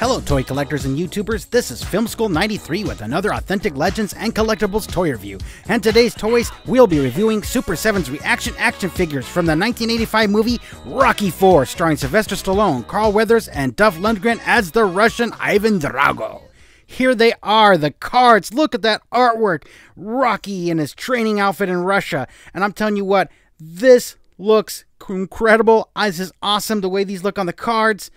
Hello, toy collectors and YouTubers. This is Film School 93 with another authentic Legends and Collectibles toy review. And today's toys, we'll be reviewing Super 7's ReAction action figures from the 1985 movie Rocky 4, starring Sylvester Stallone, Carl Weathers, and Dolph Lundgren as the Russian Ivan Drago. Here they are, the cards. Look at that artwork. Rocky in his training outfit in Russia. And I'm telling you what, this looks incredible. This is awesome the way these look on the cards.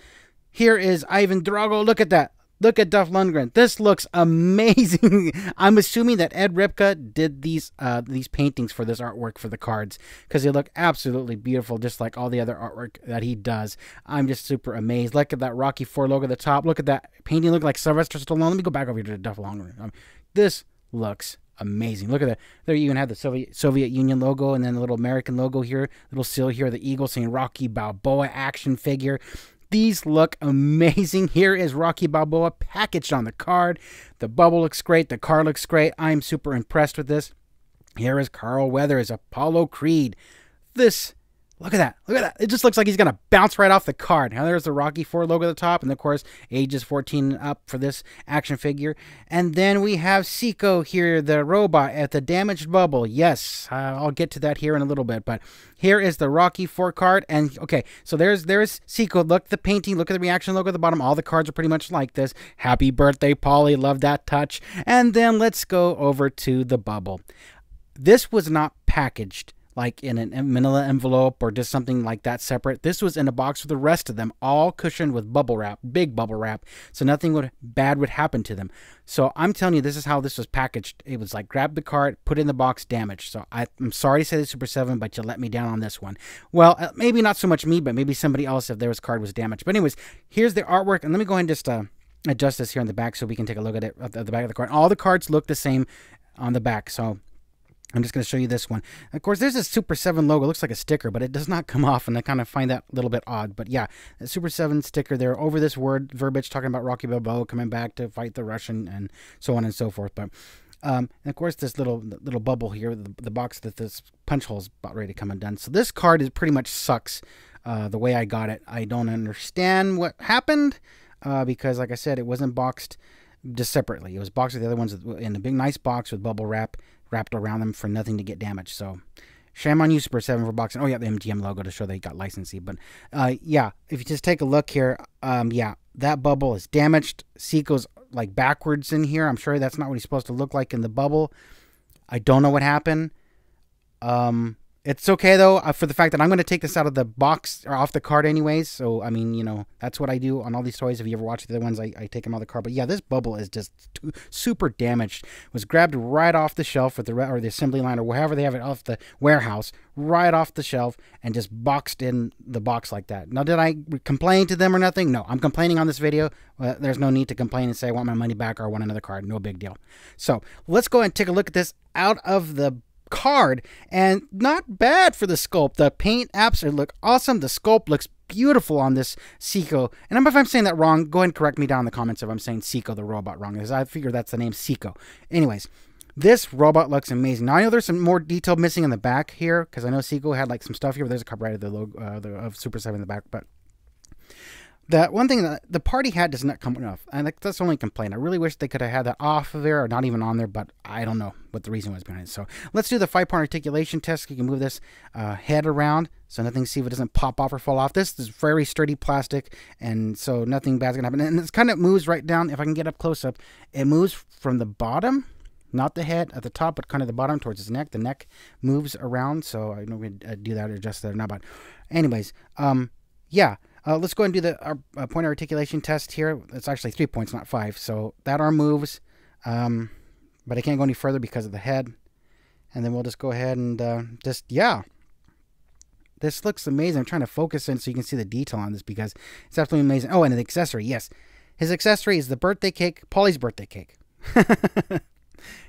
Here is Ivan Drago. Look at that. Look at Dolph Lundgren. This looks amazing. I'm assuming that Ed Repka did these uh, these paintings for this artwork for the cards because they look absolutely beautiful, just like all the other artwork that he does. I'm just super amazed. Look at that Rocky Four logo at the top. Look at that painting. Look like Sylvester Stallone. Let me go back over here to Dolph Lundgren. Um, this looks amazing. Look at that. There you even have the Soviet Soviet Union logo and then the little American logo here, little seal here, the eagle saying Rocky Balboa action figure. These look amazing. Here is Rocky Balboa packaged on the card. The bubble looks great. The card looks great. I'm super impressed with this. Here is Carl Weathers, Apollo Creed. This Look at that. Look at that. It just looks like he's going to bounce right off the card. Now there's the Rocky 4 logo at the top, and of course, ages 14 up for this action figure. And then we have Seiko here, the robot at the damaged bubble. Yes, uh, I'll get to that here in a little bit, but here is the Rocky 4 card. And okay, so there's there's Seiko. Look the painting. Look at the ReAction logo at the bottom. All the cards are pretty much like this. Happy birthday, Polly. Love that touch. And then let's go over to the bubble. This was not packaged like in a manila envelope or just something like that separate. This was in a box with the rest of them, all cushioned with bubble wrap, big bubble wrap, so nothing would bad would happen to them. So I'm telling you, this is how this was packaged. It was like grab the card, put in the box, damaged. So I, am sorry to say the Super 7, but you let me down on this one. Well, uh, maybe not so much me, but maybe somebody else if their card was damaged. But anyways, here's the artwork, and let me go ahead and just uh, adjust this here in the back so we can take a look at it at the back of the card. All the cards look the same on the back, so I'm just going to show you this one. Of course, there's a Super 7 logo. It looks like a sticker, but it does not come off, and I kind of find that a little bit odd. But yeah, Super 7 sticker there over this word, verbiage, talking about Rocky Balboa coming back to fight the Russian and so on and so forth. But um, and of course, this little little bubble here, the, the box that this punch hole is about ready to come undone. So this card is pretty much sucks uh, the way I got it. I don't understand what happened uh, because, like I said, it wasn't boxed just separately. It was boxed with the other ones in a big nice box with bubble wrap wrapped around them for nothing to get damaged. So shame on you, Super 7 for boxing. Oh, yeah, the MGM logo to show they got licensee. But uh, yeah, if you just take a look here, um, yeah, that bubble is damaged. Seiko's like backwards in here. I'm sure that's not what he's supposed to look like in the bubble. I don't know what happened. Um, it's okay though uh, for the fact that I'm going to take this out of the box or off the card anyways. So I mean, you know, that's what I do on all these toys. If you ever watch the other ones, I, I take them out of the card. But yeah, this bubble is just too, super damaged. It was grabbed right off the shelf with the or the assembly line or wherever they have it off the warehouse, right off the shelf, and just boxed in the box like that. Now, did I complain to them or nothing? No, I'm complaining on this video. Well, there's no need to complain and say I want my money back or I want another card. No big deal. So let's go and take a look at this out of the card and not bad for the sculpt. The paint absolutely look awesome. The sculpt looks beautiful on this Seiko. And if I'm saying that wrong, go ahead and correct me down in the comments if I'm saying Seiko the robot wrong, because I figure that's the name Seiko. Anyways, this robot looks amazing. Now I know there's some more detail missing in the back here, because I know Seiko had like some stuff here. But There's a copyright of the logo uh, the, of Super 7 in the back, but the one thing that the party hat does not come off, and that's the only complaint. I really wish they could have had that off of there or not even on there, but I don't know what the reason was behind it. So let's do the five point articulation test. You can move this uh, head around so nothing, see if it doesn't pop off or fall off. This is very sturdy plastic, and so nothing bad's gonna happen. And it kind of moves right down. If I can get up close up, it moves from the bottom not the head at the top, but kind of the bottom towards his neck. The neck moves around, so I know we do that or adjust that or not. But, anyways, um, yeah, uh, let's go and do the uh, uh, pointer articulation test here. It's actually three points, not five. So that arm moves, um, but I can't go any further because of the head. And then we'll just go ahead and uh, just, yeah. This looks amazing. I'm trying to focus in so you can see the detail on this because it's absolutely amazing. Oh, and the accessory, yes. His accessory is the birthday cake, Polly's birthday cake.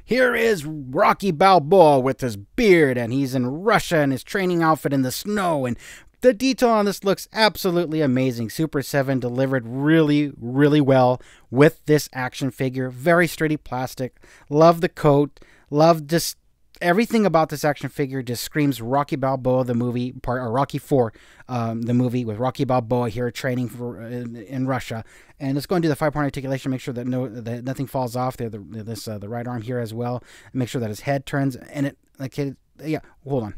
Here is Rocky Balboa with his beard, and he's in Russia in his training outfit in the snow, and the detail on this looks absolutely amazing. Super 7 delivered really, really well with this action figure. Very sturdy plastic. Love the coat. Love just everything about this action figure just screams Rocky Balboa, the movie part, or Rocky Four, um, the movie with Rocky Balboa here training for in, in Russia. And let's go and do the five point articulation. Make sure that no that nothing falls off there. The, this uh, the right arm here as well. Make sure that his head turns and it like it, yeah. Hold on.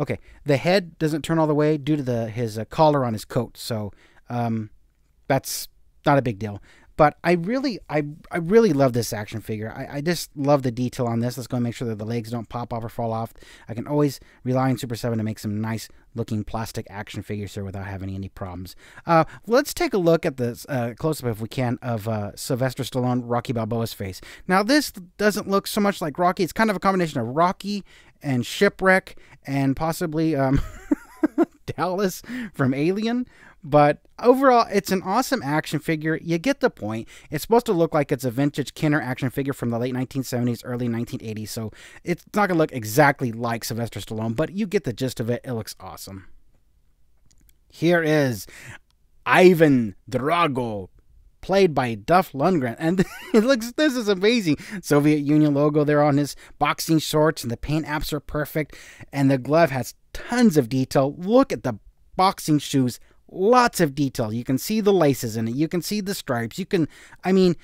Okay, the head doesn't turn all the way due to the his uh, collar on his coat. So um, that's not a big deal. But I really, I, I really love this action figure. I, I just love the detail on this. Let's go and make sure that the legs don't pop off or fall off. I can always rely on Super 7 to make some nice looking plastic action figures here without having any problems. Uh, let's take a look at the uh, close-up, if we can, of uh, Sylvester Stallone, Rocky Balboa's face. Now, this doesn't look so much like Rocky. It's kind of a combination of Rocky and Shipwreck and possibly um, Dallas from Alien. But overall, it's an awesome action figure. You get the point. It's supposed to look like it's a vintage Kenner action figure from the late 1970s, early 1980s. So it's not going to look exactly like Sylvester Stallone, but you get the gist of it. It looks awesome. Here is Ivan Drago, played by Dolph Lundgren. And it looks, this is amazing. Soviet Union logo there on his boxing shorts, and the paint apps are perfect. And the glove has tons of detail. Look at the boxing shoes lots of detail. You can see the laces in it. You can see the stripes. You can, I mean,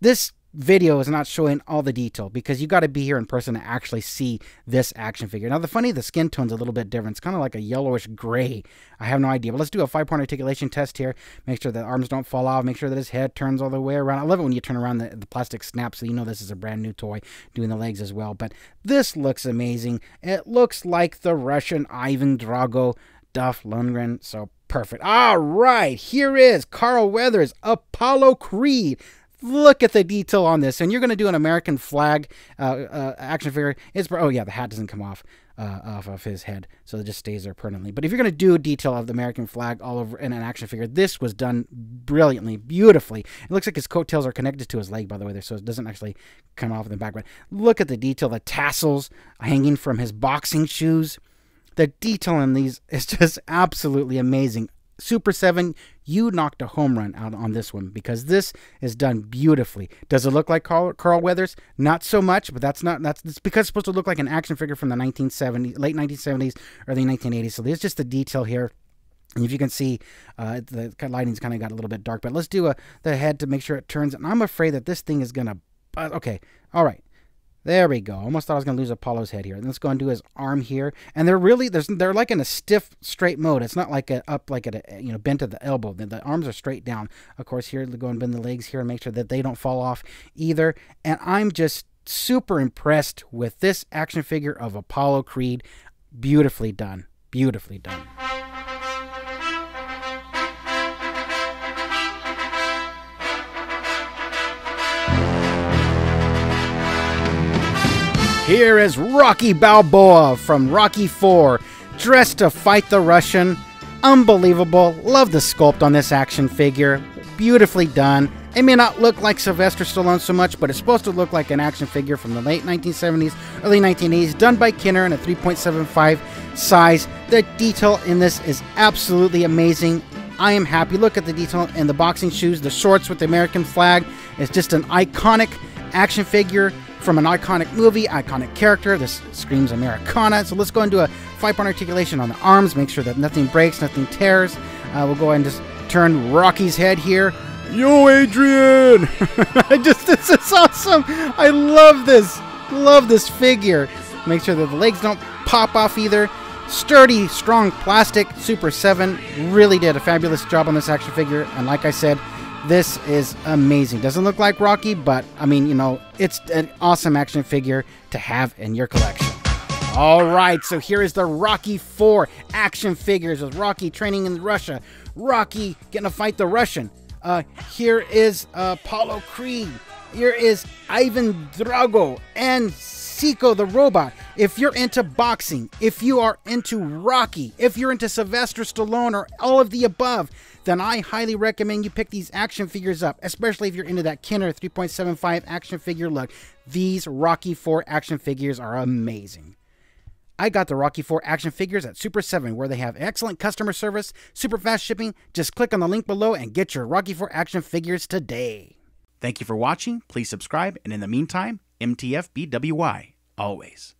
this video is not showing all the detail because you got to be here in person to actually see this action figure. Now, the funny, the skin tone's a little bit different. It's kind of like a yellowish gray. I have no idea, but let's do a five-point articulation test here. Make sure the arms don't fall off. Make sure that his head turns all the way around. I love it when you turn around the, the plastic snaps so you know this is a brand new toy. Doing the legs as well, but this looks amazing. It looks like the Russian Ivan Drago Dolph Lundgren. So perfect. All right, here is Carl Weathers, Apollo Creed. Look at the detail on this, and you're going to do an American flag uh, uh, action figure. It's oh yeah, the hat doesn't come off uh, off of his head, so it just stays there permanently. But if you're going to do a detail of the American flag all over in an action figure, this was done brilliantly, beautifully. It looks like his coattails are connected to his leg, by the way, there, so it doesn't actually come off in the background. Look at the detail, the tassels hanging from his boxing shoes. The detail in these is just absolutely amazing. Super 7, you knocked a home run out on this one because this is done beautifully. Does it look like Carl, Carl Weathers? Not so much, but that's not that's it's because it's supposed to look like an action figure from the 1970s, late 1970s, early 1980s. So there's just the detail here. And if you can see, uh, the lighting's kind of got a little bit dark, but let's do a, the head to make sure it turns. And I'm afraid that this thing is going to, uh, okay, all right. There we go. Almost thought I was going to lose Apollo's head here. Let's go and do his arm here. And they're really, there's, they're like in a stiff, straight mode. It's not like a, up like at a, you know, bent at the elbow. The, the arms are straight down. Of course, here, go and bend the legs here and make sure that they don't fall off either. And I'm just super impressed with this action figure of Apollo Creed. Beautifully done. Beautifully done. Here is Rocky Balboa from Rocky 4, dressed to fight the Russian. Unbelievable. Love the sculpt on this action figure. Beautifully done. It may not look like Sylvester Stallone so much, but it's supposed to look like an action figure from the late 1970s, early 1980s, done by Kenner in a 3.75 size. The detail in this is absolutely amazing. I am happy. Look at the detail in the boxing shoes, the shorts with the American flag. It's just an iconic action figure from an iconic movie, iconic character. This screams Americana. So let's go and do a five point articulation on the arms. Make sure that nothing breaks, nothing tears. Uh, we'll go ahead and just turn Rocky's head here. Yo, Adrian! I just, this is awesome. I love this. Love this figure. Make sure that the legs don't pop off either. Sturdy, strong plastic. Super 7 really did a fabulous job on this action figure. And like I said, this is amazing. Doesn't look like Rocky, but I mean, you know, it's an awesome action figure to have in your collection. All right, so here is the Rocky 4 action figures with Rocky training in Russia, Rocky getting to fight the Russian. Uh, here is uh, Apollo Creed. Here is Ivan Drago and Seiko the robot. If you're into boxing, if you are into Rocky, if you're into Sylvester Stallone or all of the above, then I highly recommend you pick these action figures up, especially if you're into that Kenner 3.75 action figure look. These Rocky 4 action figures are amazing. I got the Rocky 4 action figures at Super 7, where they have excellent customer service, super fast shipping. Just click on the link below and get your Rocky 4 action figures today. Thank you for watching. Please subscribe, and in the meantime, MTFBWY, always.